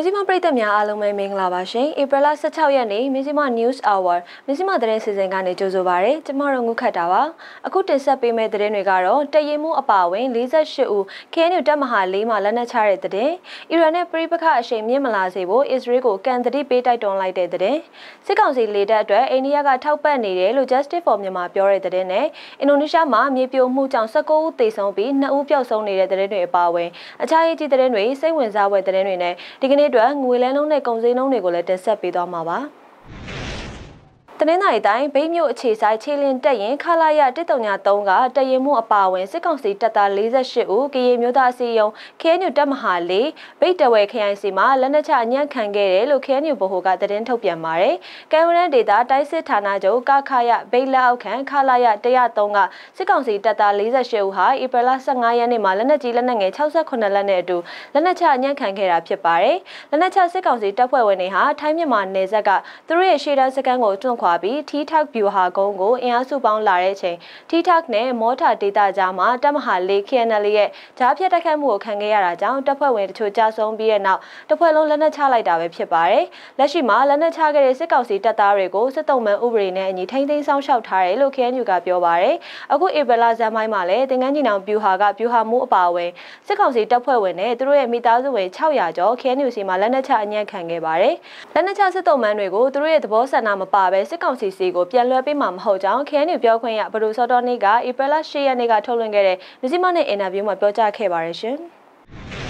မင်းစီမပရိသတ်များအားလုံးပဲမင်္ဂလာပါရှင်ဧပြီလ16ရက်နေ့မင်းစီမ News Hour မင်းစီမသတင်းစီစဉ်ကနေကြိုဆိုပါရစေကျမတို့ငုခတ်တာပါအခုတင်ဆက်ပေးမယ့်သတင်းတွေကတော့တရင်မှုအပါအဝင်48ဦး KNU တပ်မဟာ၄မှာလက်နက်ချတဲ့သတင်းအီရန်နဲ့ပြည်ပခအရှိန်မြင့်မလာစေဖို့အစ္စရေးကိုကန်တတိပေးတိုက်တွန်းလိုက်တဲ့သတင်းစစ်ကောင်စီလေတပ်အတွက်အိန္ဒိယကထောက်ပံ့နေတယ်လို့ Justice for Myanmar ပြောတဲ့သတင်းနဲ့အင်ဒိုနီးရှားမှာမြေပြိုမှုကြောင့်19ဦးသေဆုံးပြီး2ဦးပျောက်ဆုံးနေတဲ့သတင်းတွေအပါအဝင်အခြားရေးကြီးသတင်းတွေစိတ်ဝင်စားဖွယ်သတင်းတွေနဲ့ဒီကနေ့အတွက်ငွေလဲနှုန်းနဲ့ကုန်စည်နှုန်းတွေကိုလည်းတင်ဆက်ပေးသွားမှာပါ။ တနင်္သာရီတိုင်းဗိတ်မြို့အခြေဆိုင်ခြေလင်းတက်ရင်ခလာရ133ကတရင်မှုအပါဝင်စစ်ကောင်စီတပ်သား48ဦးကရေမျိုးသားအစည်းအရုံး KNU တပ်မဟာ၄ဗိတ်တဝဲခရိုင်စီမှာလက်နက်ချအညံ့ခံခဲ့တယ်လို့ KNU ဗဟိုကသတင်းထုတ်ပြန်ပါတယ်။ကံဝရန်ဒေတာတိုင်းစစ်ဌာနချုပ်ကခရဗိတ်လက်အောက်ခံခလာရ103ကစစ်ကောင်စီတပ်သား48ဦးဟာဧပြီလ15ရက်နေ့မှာလက်နက်ကြီးလက်နက်ငယ်68လက်နဲ့အတူလက်နက်ချအညံ့ခံခဲ့တာဖြစ်ပါတယ်။လက်နက်ချစစ်ကောင်စီတပ်ဖွဲ့ဝင်တွေဟာထိုင်းမြန်မာနယ်စပ်ကသူတို့ရဲ့ရှေ့တန်းစခန်းကိုတွန့်ခွာပြီး T-Tac ဗျူဟာကုန်းကိုအင်အားစုပေါင်းလာတဲ့အချိန် T-Tac နဲ့မော်တာဒေတာကြားမှာတပ်မဟာလေး KNL ရဲ့ဂျားဖြတ်တိုက်ခိုက်မှုကိုခံခဲ့ရတာကြောင့်တပ်ဖွဲ့ဝင်တချို့ကြာဆုံးပြီးတဲ့နောက်တပ်ဖွဲ့လုံးလက်နက်ချလိုက်တာပဲဖြစ်ပါတယ်။လက်ရှိမှာလက်နက်ချခဲ့တဲ့စစ်ကောင်စီတပ်သားတွေကိုစစ်တုံးမှန်ဥပဒေနဲ့အညီထိန်းသိမ်းဆောင်ရှောက်ထားတယ်လို့ KNU ကပြောပါတယ်။အခုဧပြီလဇန်ပိုင်းမှာလည်းတင်ကန်းကြီးနောင်ဗျူဟာကဗျူဟာမှုအပါအဝင်စစ်ကောင်စီတပ်ဖွဲ့ဝင်နဲ့သူတို့ရဲ့မိသားစုဝင်600ကျော် KNU စီမှာလက်နက်ချအညံ့ခံခဲ့ပါတယ်။လက်နက်ချစစ်တုံးမှန်တွေကိုသူတို့ရဲ့သဘောဆန္ဒမပါဘဲစစ်ကောင်စီစီကိုပြန်လွှဲပေးမှာမဟုတ်ကြောင်း KNU ပြောခွင့်ရဘဒူစောတော်နေကဧပြီလ10ရက်နေ့ကထုတ်လွှင့်ခဲ့တဲ့မြစီမနဲ့အင်တာဗျူးမှာပြောကြားခဲ့ပါတယ်ရှင်။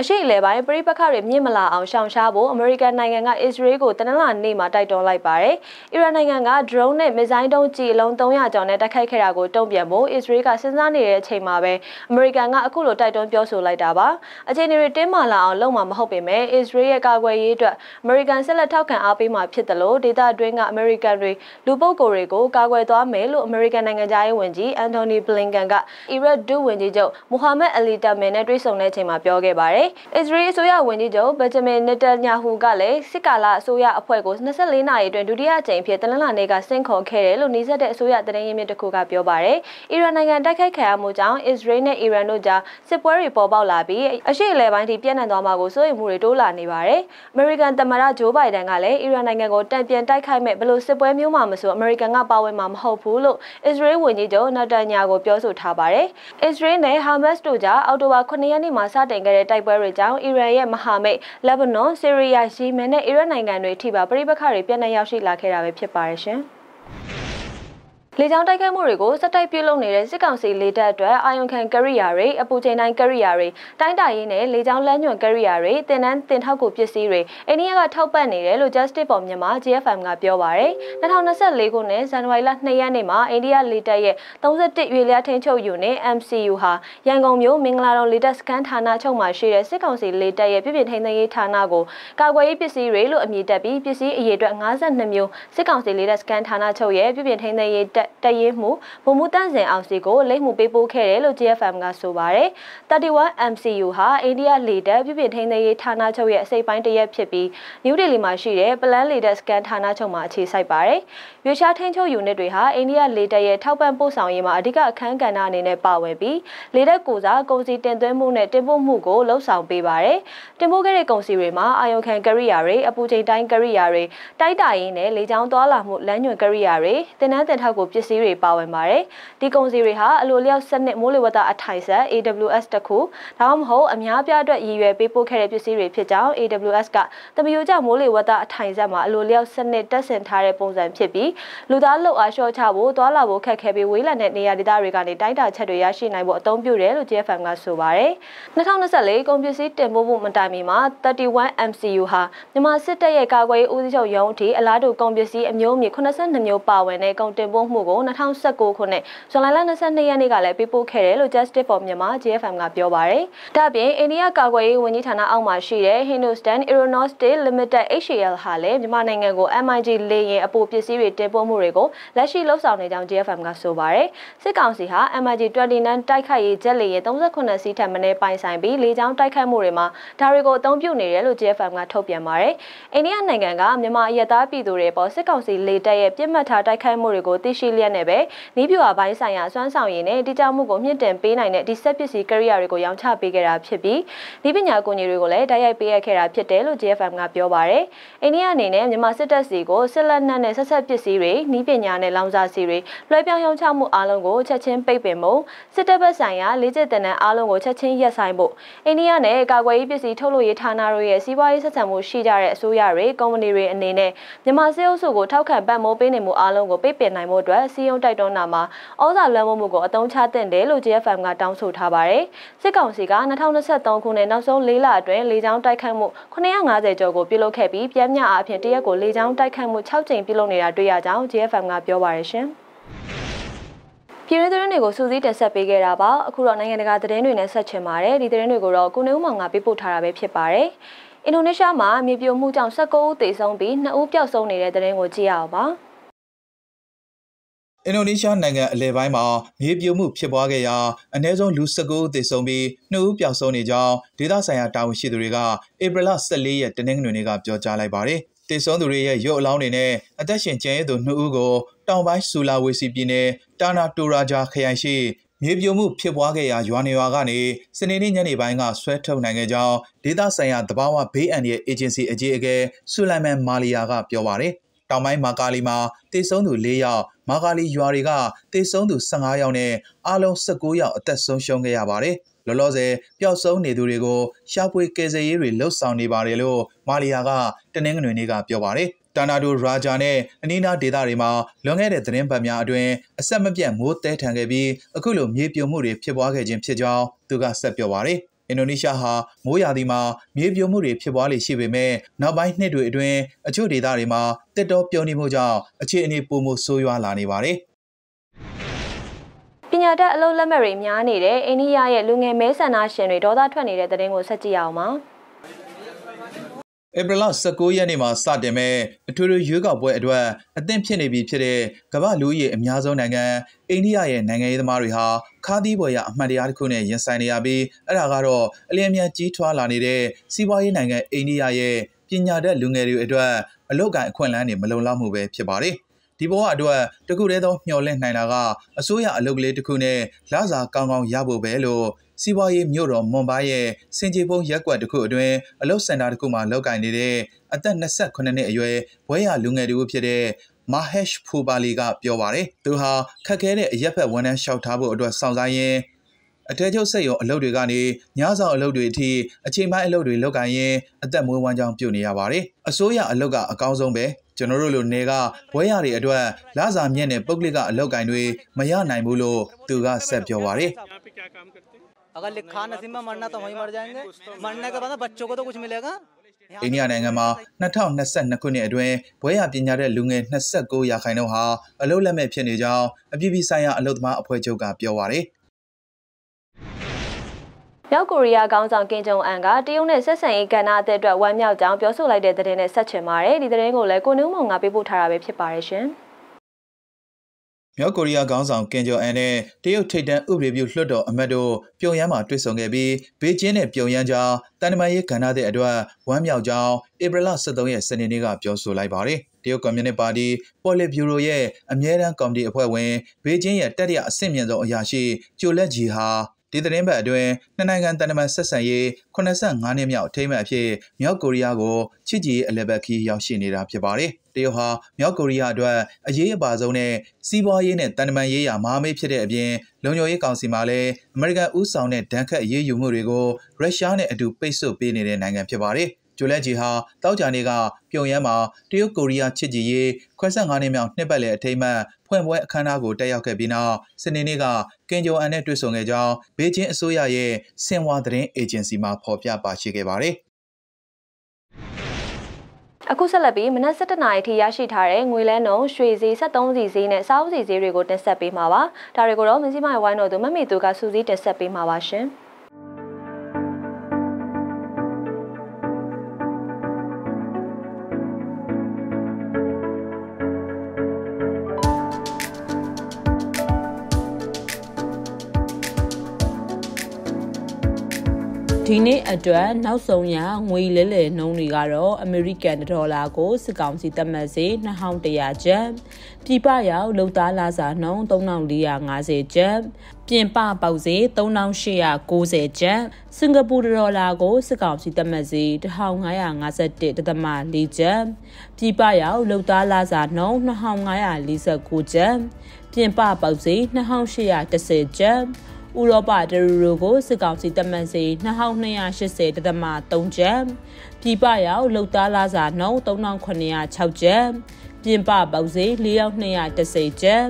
အရှိအလဲပိုင်းပြည်ပခါတွေမြင့်မလာအောင်ရှောင်ရှားဖို့အမေရိကန်နိုင်ငံကအစ္စရေးကိုတနင်္လာနေ့မှာတိုက်တွန်းလိုက်ပါတယ်။အီရန်နိုင်ငံက drone နဲ့မစ်ဇိုင်းဒုံးကြီးအလုံး300ကျော်နဲ့တိုက်ခိုက်ခဲ့တာကိုတုံ့ပြန်ဖို့အစ္စရေးကစဉ်းစားနေတဲ့အချိန်မှာပဲအမေရိကန်ကအခုလိုတိုက်တွန်းပြောဆိုလိုက်တာပါ။အခြေအနေတွေတင်းမာလာအောင်လုပ်မှာမဟုတ်ပေမဲ့အစ္စရေးရဲ့ကာကွယ်ရေးအတွက်အမေရိကန်ဆက်လက်ထောက်ခံအားပေးမှာဖြစ်တယ်လို့ဒေသအတွင်းကအမေရိကန်တွေလူပုဂ္ဂိုလ်တွေကိုကာကွယ်သွားမယ်လို့အမေရိကန်နိုင်ငံသားရေးဝန်ကြီးအန်တိုနီဘလင်ကန်ကအီရတ်ဒုဝန်ကြီးချုပ်မိုဟာမက်အလီတာမင်နဲ့တွေ့ဆုံတဲ့အချိန်မှာပြောခဲ့ပါတယ်။အစ္စရေးအစိုးရဝန်ကြီးချုပ်ဘက်ဂျမင်နက်တန်ညာဟူကလည်းစစ်ကာလအစိုးရအဖွဲ့ကို24နာရီအတွင်းဒုတိယကြိမ်ဖြစ်တနင်္လာနေ့ကဆင့်ခေါ်ခဲ့တယ်လို့နှိစက်တဲ့အစိုးရသတင်းရင်းမြစ်တစ်ခုကပြောပါတယ်။အီရန်နိုင်ငံတိုက်ခိုက်ခံရမှုကြောင့်အစ္စရေးနဲ့အီရန်တို့ကြားစစ်ပွဲတွေပေါ်ပေါက်လာပြီးအရှိအလဲပိုင်းထိပြန့်နှံ့သွားမှာကိုစိုးရိမ်မှုတွေတိုးလာနေပါတယ်။အမေရိကန်သမ္မတဂျိုးဘိုင်ဒန်ကလည်းအီရန်နိုင်ငံကိုတံပြန်တိုက်ခိုက်မဲ့ဘလို့စစ်ပွဲမျိုးမှမဆိုအမေရိကန်ကပါဝင်မှာမဟုတ်ဘူးလို့အစ္စရေးဝန်ကြီးချုပ်နတ်တန်ညာကိုပြောဆိုထားပါတယ်။အစ္စရေးနဲ့ဟာမတ်စ်တို့ကြားအောက်တိုဘာ9ရက်နေ့မှာစတင်ခဲ့တဲ့တိုက်ပွဲတွေကြောင့်အီရန်ရဲ့မဟာမိတ်လက်ဘနွန်၊ဆီးရီးယား၊ယီမင်နဲ့အီရတ်နိုင်ငံတွေထိပါပြည်ပခါတွေပြန့်နှံ့ရောက်ရှိလာခဲ့တာပဲဖြစ်ပါတယ်ရှင်။ လေကြောင်းတိုက်ခိုက်မှုတွေကိုစက်တိုက်ပြုလုပ်နေတဲ့စစ်ကောင်စီလေတပ်အတွက်အာယုံခံကရိယာတွေအပူချိန်တိုင်းကရိယာတွေတိုင်းတာရေးနဲ့လေကြောင်းလမ်းညွှန်ကရိယာတွေတင်နန်းတင်ထောက်ကူပစ္စည်းတွေအိန္ဒိယကထောက်ပံ့နေတယ်လို့ Justice for Myanmar GFM ကပြောပါရယ်2024ခုနှစ်ဇန်နဝါရီလ2ရက်နေ့မှာအိန္ဒိယလေတပ်ရဲ့31ရွေလျားထိန်းချုပ်ယူနေ MCU ဟာရန်ကုန်မြို့မင်္ဂလာတော်လေတပ်စခန်းဌာနချုပ်မှာရှိတဲ့စစ်ကောင်စီလေတပ်ရဲ့ပြည်ပြင်ထိန်းသိမ်းရေးဌာနကိုကာကွယ်ရေးပစ္စည်းတွေလို့အမည်တပ်ပြီးပစ္စည်းအရေအတွက်52မျိုးစစ်ကောင်စီလေတပ်စခန်းဌာနချုပ်ရဲ့ပြည်ပြင်ထိန်းသိမ်းရေးတပ်တရေးမှုဗိုလ်မှူးတန်းစင်အောင်စီကိုလိမ့်မှုပေးပို့ခဲ့တယ်လို့ GFM ကဆိုပါတယ်31 MCU ဟာအိန္ဒိယလေတပ်ပြည်ပြည်ထိန်းသိမ်းရေးဌာနချုပ်ရဲ့အစိပ်ပိုင်းတစ်ရက်ဖြစ်ပြီးနယူးဒေလီမှာရှိတဲ့ပလန်လေတပ်စကန်ဌာနချုပ်မှာအခြေစိုက်ပါတယ်ရွေရှားထိန်းချုပ်ယူနစ်တွေဟာအိန္ဒိယလေတပ်ရဲ့ထောက်ပံ့ပို့ဆောင်ရေးမှာအဓိကအခန်းကဏ္ဍအနေနဲ့ပါဝင်ပြီးလေတပ်ကိုစားကုန်စည်တင်သွင်းမှုနဲ့တင်ပို့မှုကိုလှုပ်ဆောင်ပေးပါတယ်တင်ပို့ခဲ့တဲ့ကုန်စည်တွေမှာအာယုံခံကရိယာတွေအပူချိန်တိုင်းကရိယာတွေတိုက်တာရင်းနဲ့လေကြောင်းသွားလာမှုလမ်းညွှန်ကရိယာတွေတင်နန်းတင်ထောက်ကိုပစ္စည်းတွေပါဝင်ပါတယ်။ဒီကုန်စည်တွေဟာအလိုလျောက်စနစ်မိုးလေဝသအထိုင်ဆက် AWS တခုဒါမှမဟုတ်အများပြအတွက်ရည်ရွယ်ပေးပို့ခဲ့တဲ့ပစ္စည်းတွေဖြစ်ကြောင်း AWS ကတမယိုကျမိုးလေဝသအထိုင်ဆက်မှာအလိုလျောက်စနစ်တက်ဆင်ထားတဲ့ပုံစံဖြစ်ပြီးလူသားလှုပ်အားလျှော့ချဖို့သွာလာဖို့ခက်ခဲပြီးဝေးလံတဲ့နေရာဒေသတွေကနေတိုင်းတာချက်တွေရရှိနိုင်ဖို့အသုံးပြုတယ်လို့ GFM ကဆိုပါတယ်။2024ကုန်ပစ္စည်းတင်ပို့မှုမတိုင်မီမှာ 31 MCU ဟာမြန်မာစစ်တပ်ရဲ့ကာကွယ်ရေးဦးစီးချုပ်ရုံးအထိအလားတူကုန်ပစ္စည်းအမျိုးအမြင့်82မျိုးပါဝင်တဲ့ကုန်တင်ပို့မှုကို2019ခုနှစ်ဇွန်လ22ရက်နေ့ကလည်းပေးပို့ခဲ့တယ်လို့ Justice for Myanmar GFM ကပြောပါရယ်။ဒါ့အပြင်အိန္ဒိယကာကွယ်ရေးဝန်ကြီးဌာနအောက်မှာရှိတဲ့ Hindustan Aeronautics Limited HAL ဟာလည်းမြန်မာနိုင်ငံကို MIG လေယာဉ်အပိုပစ္စည်းတွေတင်ပို့မှုတွေကိုလက်ရှိလှုပ်ဆောင်နေကြောင်း GFM ကဆိုပါရယ်။စစ်ကောင်စီဟာ MIG 29တိုက်ခိုက်ရေးဂျက်လေယာဉ်38စီးထပ်မင်းပိုင်ဆိုင်ပြီးလေကြောင်းတိုက်ခိုက်မှုတွေမှာဒါတွေကိုအသုံးပြုနေတယ်လို့ GFM ကထုတ်ပြန်ပါရယ်။အိန္ဒိယနိုင်ငံကမြန်မာအရသားပြည်သူတွေပေါ်စစ်ကောင်စီလေတပ်ရဲ့ပြစ်မှတ်ထားတိုက်ခိုက်မှုတွေကိုသိရှိလျက်နဲ့ပဲနီးပြူအပိုင်းဆိုင်ရာစွမ်းဆောင်ရည်နဲ့တိကျမှုကိုမြင့်တင်ပေးနိုင်တဲ့ဒီဆက်ပစ္စည်းကရိယာတွေကိုရောင်းချပေးခဲ့တာဖြစ်ပြီးဒီပညာကိုညီတွေကိုလည်းတိုက်ရိုက်ပေးရခဲ့တာဖြစ်တယ်လို့ GFM ကပြောပါရယ်အိန္ဒိယအနေနဲ့မြန်မာစစ်တပ်စီကိုစစ်လက်နက်နဲ့ဆက်ဆက်ပစ္စည်းတွေနီးပညာနဲ့လောင်စာစီတွေလွှဲပြောင်းရောင်းချမှုအားလုံးကိုချက်ချင်းပိတ်ပင်ဖို့စစ်တပ်ဘက်ဆိုင်ရာလေးကျစ်တန်တဲ့အားလုံးကိုချက်ချင်းရပ်ဆိုင်ဖို့အိန္ဒိယနဲ့ကာကွယ်ရေးပစ္စည်းထုတ်လုပ်ရေးဌာနတို့ရဲ့စီးပွားရေးဆက်ဆံမှုရှိကြတဲ့အစိုးရတွေကုမ္ပဏီတွေအနေနဲ့မြန်မာစစ်အုပ်စုကိုထောက်ခံပံ့ပိုးပေးနေမှုအားလုံးကိုပိတ်ပင်နိုင်မှုအတွက်စီးရုံးတိုက်တွန်းတာမှာဩဇာလွှမ်းမိုးမှုကိုအသုံးချသင့်တယ်လို့ GFM ကတောင်းဆိုထားပါတယ်။စစ်ကောင်စီက2023ခုနှစ်နောက်ဆုံး၄လအတွင်းလေကြောင်းတိုက်ခတ်မှု950ကျော်ကိုပြုလုပ်ခဲ့ပြီးပြန်မြအားဖြင့်တရက်ကိုလေကြောင်းတိုက်ခတ်မှု6ကြိမ်ပြုလုပ်နေတာတွေ့ရကြောင်း GFM ကပြောပါရရှင်။ပြည်တွင်းသတင်းတွေကိုစူးစီးတင်ဆက်ပေးခဲ့တာပါအခုတော့နိုင်ငံတကာသတင်းတွေနဲ့ဆက်ချင်ပါတယ်ဒီသတင်းတွေကိုတော့ကိုနေဦးမောင်ကပေးပို့ထားတာပဲဖြစ်ပါတယ်အင်ဒိုနီးရှားမှာမြေပြိုမှုကြောင့်19ဦးသေဆုံးပြီး2ဦးပျောက်ဆုံးနေတဲ့သတင်းကိုကြည့်ရအောင်ပါ အင်ဒိုနီးရှားနိုင်ငံအလဲပိုင်းမှာမြေပြိုမှုဖြစ်ပွားခဲ့ရာအနည်းဆုံးလူ19ဦးသေဆုံးပြီး2ဦးပျောက်ဆုံးနေကြောင်းဒေသဆိုင်ရာတာဝန်ရှိသူတွေကဧပြီလ14ရက်တနင်္ဂနွေနေ့ကပြောကြားလိုက်ပါတယ်။တေဆုံးသူတွေရဲ့ရုပ်အလောင်းတွေနဲ့အသက်ရှင်ကျန်ရည်သူ2ဦးကိုတောင်ပိုင်းဆူလာဝေစီပြည်နယ်တာနာတိုရာဂျာခရိုင်ရှိမြေပြိုမှုဖြစ်ပွားခဲ့ရာရွာနေရွာကနေစနေနေ့ညနေပိုင်းကဆွဲထုတ်နိုင်ခဲ့ကြောင်းဒေသဆိုင်ရာတဘာဝဘေးအန္တရာယ်အေဂျင်စီအကြီးအကဲဆူလိုင်မန်မာလီယာကပြောပါတယ်။ တောင်ပိုင်းမာကာလီမှာတေဆုံးသူ၄ယောက်မာကာလီရွာတွေကတေဆုံးသူ15ယောက်နဲ့အားလုံး19ယောက်အသက်ဆုံးရှုံးခဲ့ရပါတယ်။လောလောဆယ်ပျောက်ဆုံးနေသူတွေကိုရှာဖွေကယ်ဆယ်ရေးတွေလှုပ်ဆောင်နေပါတယ်လို့မာလီယာကတနင်္ဂနွေနေ့ကပြောပါတယ်။တာနာဒိုရာဂျာနဲ့အနီးနားဒေသတွေမှာလွန်ခဲ့တဲ့သတင်းပတ်များအတွင်းအဆက်မပြတ်မိုးတဲထန်ခဲ့ပြီးအခုလိုမြေပြိုမှုတွေဖြစ်ပွားခဲ့ခြင်းဖြစ်ကြောင်းသူကဆက်ပြောပါတယ်။ အင်ဒိုနီးရှားဟာမိုးရာသီမှာမြေပြိုမှုတွေဖြစ်ပွားလေရှိပေမဲ့နောက်ပိုင်းနှစ်တွေအတွင်းအချို့ဒေသတွေမှာတက်တော်ပြုံနေမှုကြောင့်အခြေအနေပိုမိုဆိုးရွားလာနေပါတယ်။ပညာတတ်အလုပ်လက်မဲ့တွေများနေတဲ့အိန္ဒိယရဲ့လူငယ်မဲဆန္ဒရှင်တွေဒေါသထွက်နေတဲ့တဲ့တင်ကိုဆက်ကြည့်အောင်ပါ။ ဧပြီလ19ရက်နေ့မှာစတင်မဲ့အထွေထွေရွေးကောက်ပွဲအတွက်အသင့်ဖြစ်နေပြီဖြစ်တဲ့ကမ္ဘာလူဦးရေအများဆုံးနိုင်ငံအိန္ဒိယရဲ့နိုင်ငံရေးသမားတွေဟာခါးသီးပေါ်ရအမှတ်တရားတစ်ခုနဲ့ရင်ဆိုင်နေရပြီးအဲ့ဒါကတော့အလျင်မြန်ကြီးထွားလာနေတဲ့စီးပွားရေးနိုင်ငံအိန္ဒိယရဲ့ပညာတတ်လူငယ်တွေအတွက်အလုတ်ကန်အခွင့်အလမ်းတွေမလုံလောက်မှုပဲဖြစ်ပါတယ် ဒီဘဝအတွက်တခုတည်းသောမျှော်လင့်နိုင်တာကအစိုးရအလုပ်ကလေးတစ်ခုနဲ့လစာကောင်းကောင်းရဖို့ပဲလို့စီးပွားရေးမြို့တော်မွန်ဘိုင်းရဲ့စင်ကြေဖုံးရက်ကွက်တစ်ခုအတွင်းအလုပ်စင်တာတစ်ခုမှာလုပ်ကိုင်နေတဲ့အသက်28နှစ်အရွယ်ဘွဲရလူငယ်တူဖြစ်တဲ့မာဟက်ရှ်ဖူပါလီကပြောပါတယ်သူဟာခက်ခဲတဲ့အရက်ဖက်ဝန်ထမ်းလျှောက်ထားဖို့အတွက်စောင့်ဆိုင်းရင်းအထက်ချုပ်စိတ်ရုံအလုပ်တွေကနေညဆောင်အလုပ်တွေအထိအချိန်ပိုင်းအလုပ်တွေလုပ်ကိုင်ရင်းအသက်မွေးဝမ်းကြောင်းပြုနေရပါတယ်အစိုးရအလုပ်ကအကောင်းဆုံးပဲ ကျွန်တော်တို့လိုနေကဘွဲရတွေအတွက်လစာမြင့်တဲ့ပုဂ္ဂလိကအလုပ်ကိုင်တွေမရနိုင်ဘူးလို့သူကဆက်ပြောပါတယ် अगर लिखा नसीब में मरना तो वहीं मर जाएंगे मरने के बाद बच्चों को तो कुछ मिलेगा အိန္ဒိယနိုင်ငံမှာ2022ခုနှစ်အတွင်းဘွဲရပညာတဲ့လူငယ်29ရာခိုင်နှုန်းဟာအလုပ်လက်မဲ့ဖြစ်နေကြောင်းအပြည်ပြည်ဆိုင်ရာအလုပ်သမားအဖွဲ့ချုပ်ကပြောပါရယ် မြောက်ကိုရီးယားခေါင်းဆောင်ကင်ဂျုံအန်ကတရုတ်နဲ့ဆက်ဆံရေးကဏ္ဍအသစ်အတွက်ဝမ်းမြောက်ကြောင်းပြောဆိုလိုက်တဲ့သတင်းနဲ့ဆက်ချင်ပါတယ်ဒီသတင်းကိုလည်းကိုနုံမောင်ကပေးပို့ထားတာပဲဖြစ်ပါတယ်ရှင်။မြောက်ကိုရီးယားခေါင်းဆောင်ကင်ဂျိုအန်နဲ့တရုတ်ထိပ်တန်းဥပဒေပြုလွှတ်တော်အမတ်တို့ပြုံယမ်းမှာတွေ့ဆုံခဲ့ပြီးဘေကျင်းနဲ့ပြုံယမ်းကြားတန်တမာရေးကဏ္ဍတဲ့အတွက်ဝမ်းမြောက်ကြောင်းဧပြီလ23ရက်စနေနေ့ကပြောဆိုလိုက်ပါတယ်။တရုတ်ကွန်မြူနစ်ပါတီပေါ်လစ်ဗျူရိုရဲ့အမြဲတမ်းကော်မတီအဖွဲ့ဝင်ဘေကျင်းရဲ့တတိယအဆင့်မြင့်ဆုံးအရာရှိကျိုလက်ဂျီဟာ ဒီသတင်းပတ်အတွင်းနှစ်နိုင်ငံတန်တမန်ဆက်ဆံရေး85နှစ်မြောက်အထိမ်းအမှတ်အဖြစ်မြောက်ကိုရီးယားကိုချစ်ကြည်ရေးအလဲဘက်ခီးရောက်ရှိနေတာဖြစ်ပါတယ်။တရုတ်ဟာမြောက်ကိုရီးယားအတွက်အရေးအပါဆုံးနဲ့စီးပွားရေးနဲ့တန်တမန်ရေးရာမဟာမိတ်ဖြစ်တဲ့အပြင်လုံခြုံရေးကောင်စီမှာလည်းအမေရိကန်ဦးဆောင်တဲ့ဒဏ်ခတ်အရေးယူမှုတွေကိုရုရှားနဲ့အတူပိတ်ဆို့ပေးနေတဲ့နိုင်ငံဖြစ်ပါတယ်။ ဂျိုလက်ဂျီဟာတောက်ကြနေကပြုံရမ်းမှာတရုတ်ကိုရီးယားချစ်ကြည်ရေးခွဲ75နှစ်မြောက်နှစ်ပတ်လည်အထိမ်းအမှတ်ဖွင့်ပွဲအခမ်းအနားကိုတက်ရောက်ခဲ့ပြီးနောက်စနေနေ့ကကင်ဂျုံအန်နဲ့တွေ့ဆုံခဲ့ကြောင်းဘေကျင်းအစိုးရရဲ့စင်ဝါသတင်းအေဂျင်စီမှဖော်ပြပါရှိခဲ့ပါတယ်အခုဆက်လက်ပြီးမနက်7:00နာရီထိရရှိထားတဲ့ငွေလဲနှုန်းရွှေဈေး73စီဈေးနဲ့စားအုပ်စီဈေးတွေကိုတင်ဆက်ပေးမှာပါဒါတွေကိုတော့မင်းစီမိုင်ဝိုင်းတော်သူမမေသူကစူးစီးတင်ဆက်ပေးမှာပါရှင်။ ဒီနေ့အတွက်နောက်ဆုံးရငွေလဲလှယ်နှုန်းတွေကတော့အမေရိကန်ဒေါ်လာကိုစစ်ကောင်စီသတ်မှတ်စေ2100ကျပ်ပြည်ပရောက်လုံသားလာစာနှုန်း3450ကျပ်ပြင်ပပေါက်စေ3890ကျပ်စင်ကာပူဒေါ်လာကိုစစ်ကောင်စီသတ်မှတ်စေ1551တသမ4ကျပ်ပြည်ပရောက်လုံသားလာစာနှုန်း2549ကျပ်ပြင်ပပေါက်စေ2810ကျပ် ဥရောပဒရူရိုကိုစစ်ကောင်စီတမန်စီ2280တသမ3ကျပ်ပြည်ပရောက်လှုပ်သားလာစာနှုန်း3906ကျပ်ပြင်ပပေါက်စီ4210ကျပ်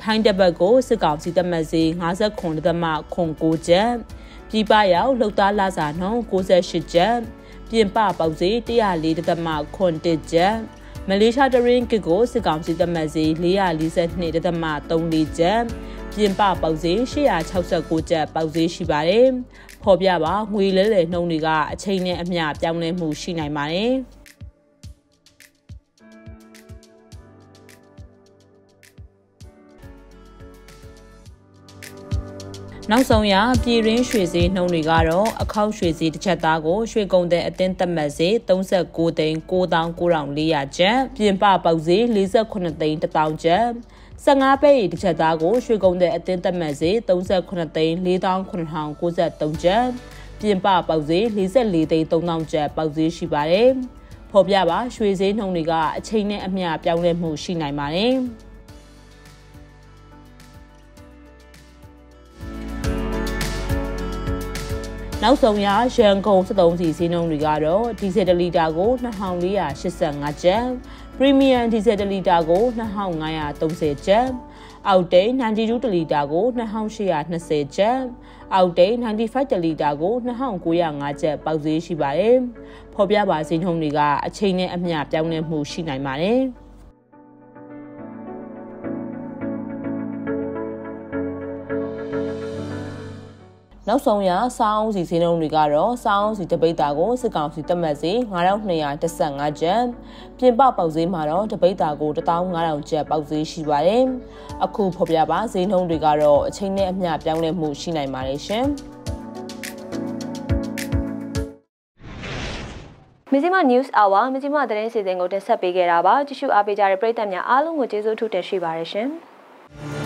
ထိုင်းတပတ်ကိုစစ်ကောင်စီတမန်စီ59တသမ9ကျပ်ပြည်ပရောက်လှုပ်သားလာစာနှုန်း68ကျပ်ပြင်ပပေါက်စီ104တသမ9ကျပ် မလေးရှားတရင်ကစ်ကိုစစ်ကောင်စီတမတ်စီ442တသမ34ကျပ်ပြင်ပပေါက်ဈေး869ကျပ်ပေါက်ဈေးရှိပါတယ်။ဖော်ပြပါငွေလဲလှယ်နှုန်းတွေကအချိန်နဲ့အမျှပြောင်းလဲမှုရှိနိုင်ပါတယ်။ နောက်ဆုံးရပြည်ရင်းရွှေစည်းနှုံတွေကတော့အခောက်ရွှေစည်းတစ်ချက်သားကိုရွှေကုန်တဲ့အတင်းသက်မှတ်စေ39သိန်း99,400ကျပ်ပြင်ပပေါက်ဈေး48သိန်း1000ကျပ်15ပဲ့ရီတစ်ချက်သားကိုရွှေကုန်တဲ့အတင်းသက်မှတ်စေ38သိန်း49,093ကျပ်ပြင်ပပေါက်ဈေး44သိန်း3000ကျပ်ပေါက်ဈေးရှိပါတယ်ဖော်ပြပါရွှေဈေးနှုန်းတွေကအချိန်နဲ့အမျှပြောင်းလဲမှုရှိနိုင်ပါတယ် နောက်ဆုံးရရန်ကုန်73စီဈေးနှုန်းတွေကတော့ဒီဇယ်1လီတာကို2485ကျပ်ပရီမီယံဒီဇယ်1လီတာကို2530ကျပ်အောက်တိန်92တလီတာကို2820ကျပ်အောက်တိန်95တလီတာကို2905ကျပ်ပေါက်ဈေးရှိပါတယ်ဖော်ပြပါဈေးနှုန်းတွေကအချိန်နဲ့အမျှပြောင်းလဲမှုရှိနိုင်ပါတယ် နောက်ဆုံးရစောင်းစီဈေးနှုန်းတွေကတော့စောင်းစီတပိတ်တာကိုစစ်ကောင်စီတက်မှတ်စီ9215ကျပ်ပြင်ပပေါက်ဈေးမှာတော့တပိတ်တာကို15000ကျပ်ပေါက်ဈေးရှိပါတယ်အခုဖော်ပြပါဈေးနှုန်းတွေကတော့အချိန်နဲ့အမျှပြောင်းလဲမှုရှိနိုင်ပါတယ်ရှင်မြစီမ News Hour မြစီမသတင်းစီစဉ်ကိုတင်ဆက်ပေးခဲ့တာပါကြည့်ရှုအားပေးကြတဲ့ပရိသတ်များအားလုံးကိုကျေးဇူးထူးတင်ရှိပါတယ်ရှင်